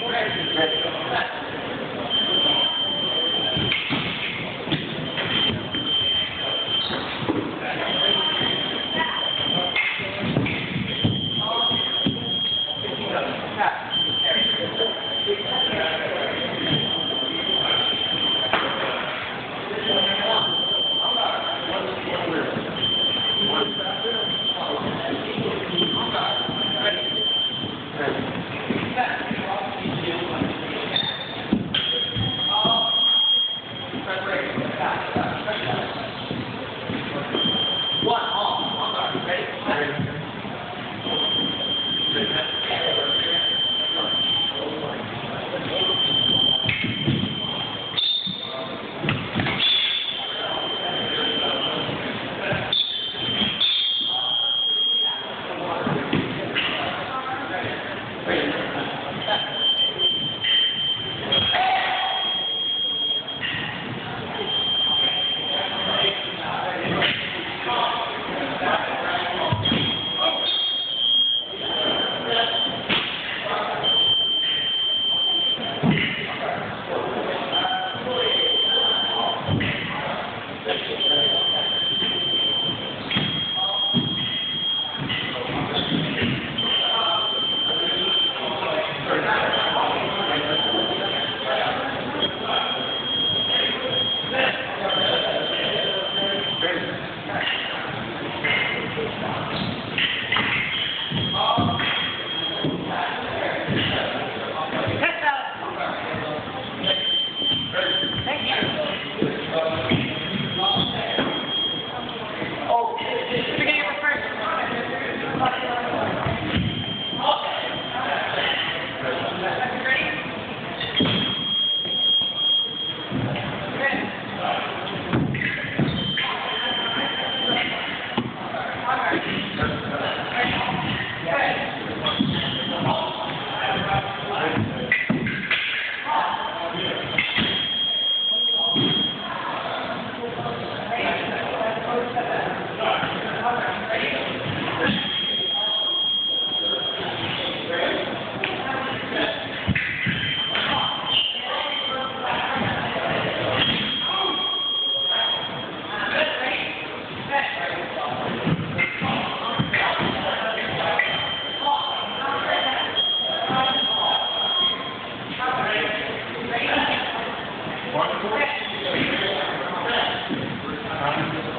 On guard, ready? Mike, go.